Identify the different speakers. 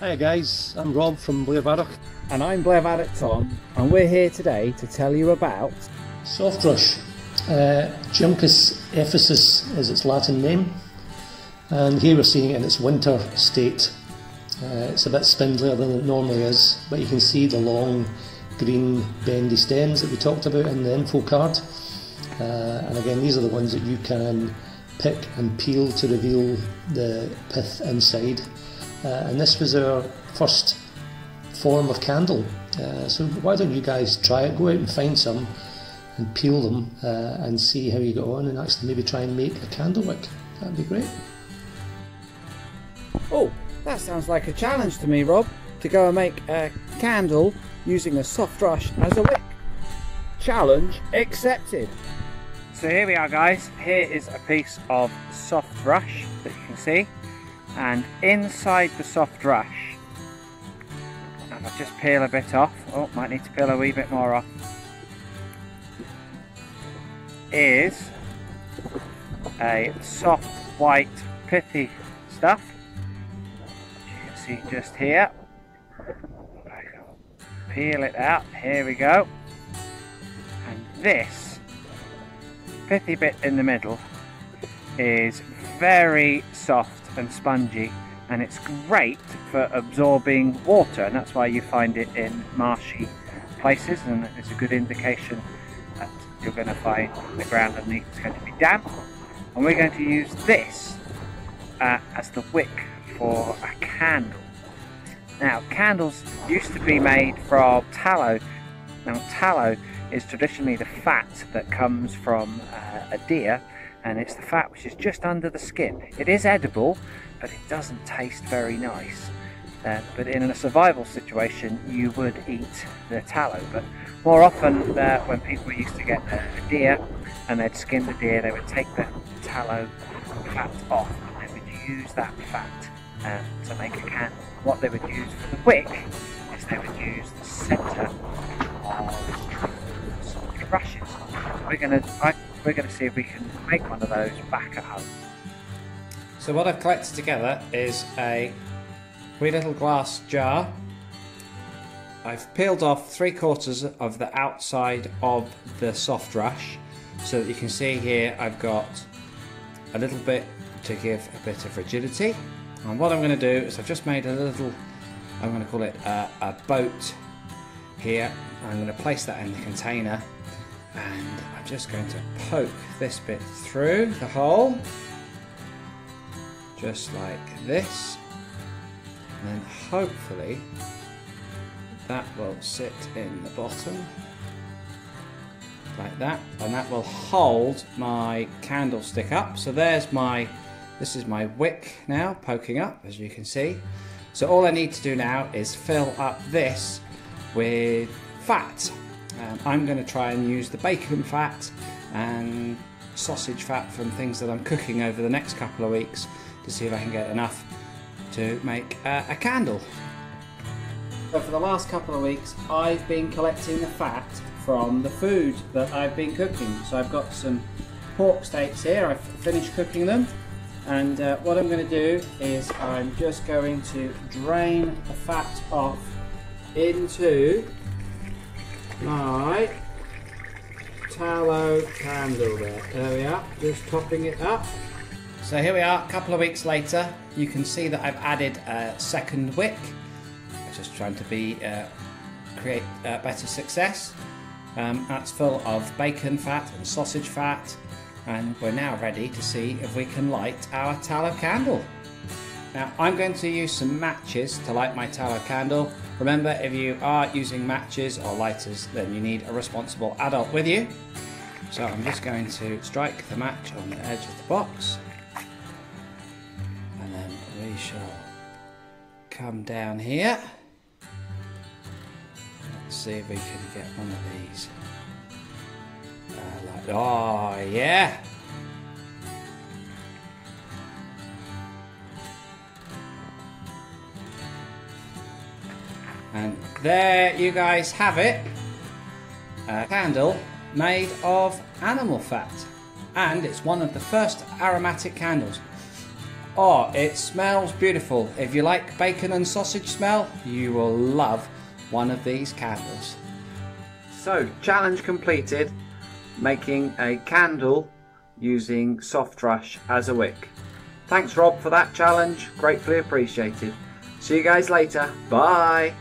Speaker 1: Hi guys, I'm Rob from Blairvadach.
Speaker 2: And I'm Blairvadach Tom, and we're here today to tell you about
Speaker 1: Soft Rush. Uh, Juncus effusus is its Latin name, and here we're seeing it in its winter state. Uh, it's a bit spindlier than it normally is, but you can see the long green bendy stems that we talked about in the info card. Uh, and again, these are the ones that you can pick and peel to reveal the pith inside. Uh, and this was our first form of candle. Uh, so why don't you guys try it? Go out and find some and peel them uh, and see how you get on and actually maybe try and make a candle wick. That'd be great.
Speaker 2: Oh, that sounds like a challenge to me, Rob, to go and make a candle using a soft rush as a wick. Challenge accepted. So here we are guys, here is a piece of soft rush that you can see and inside the soft rush. And I'll just peel a bit off, oh might need to peel a wee bit more off, is a soft white pithy stuff, as you can see just here, peel it out, here we go, and this pithy bit in the middle is very soft and spongy and it's great for absorbing water and that's why you find it in marshy places and it's a good indication that you're going to find the ground underneath is going to be damp and we're going to use this uh, as the wick for a candle. Now candles used to be made from tallow. Now tallow is traditionally the fat that comes from uh, a deer and it's the fat which is just under the skin. It is edible, but it doesn't taste very nice. Uh, but in a survival situation, you would eat the tallow. But more often, uh, when people used to get a, deer and they'd skin the deer, they would take the tallow fat off and they would use that fat um, to make a candle. What they would use for the wick is they would use the centre of the brushes. We're gonna we're gonna see if we can make one of those back at home. So what I've collected together is a wee little glass jar. I've peeled off three quarters of the outside of the soft rush so that you can see here I've got a little bit to give a bit of rigidity and what I'm going to do is I've just made a little I'm going to call it a, a boat here I'm going to place that in the container and I'm just going to poke this bit through the hole just like this. And then hopefully that will sit in the bottom like that and that will hold my candlestick up. So there's my this is my wick now poking up as you can see. So all I need to do now is fill up this with fat um, I'm going to try and use the bacon fat and sausage fat from things that I'm cooking over the next couple of weeks to see if I can get enough to make uh, a candle. So for the last couple of weeks I've been collecting the fat from the food that I've been cooking. So I've got some pork steaks here, I've finished cooking them and uh, what I'm going to do is I'm just going to drain the fat off into my tallow candle there. There we are, just topping it up. So here we are, a couple of weeks later. You can see that I've added a second wick. I'm just trying to be uh, create uh, better success. Um, that's full of bacon fat and sausage fat and we're now ready to see if we can light our tallow candle. Now I'm going to use some matches to light my tallow candle Remember, if you are using matches or lighters, then you need a responsible adult with you. So I'm just going to strike the match on the edge of the box. And then we shall come down here. Let's see if we can get one of these. Uh, like, oh, yeah. And there you guys have it. A candle made of animal fat. And it's one of the first aromatic candles. Oh, it smells beautiful. If you like bacon and sausage smell, you will love one of these candles. So, challenge completed, making a candle using soft rush as a wick. Thanks Rob for that challenge, gratefully appreciated. See you guys later, bye!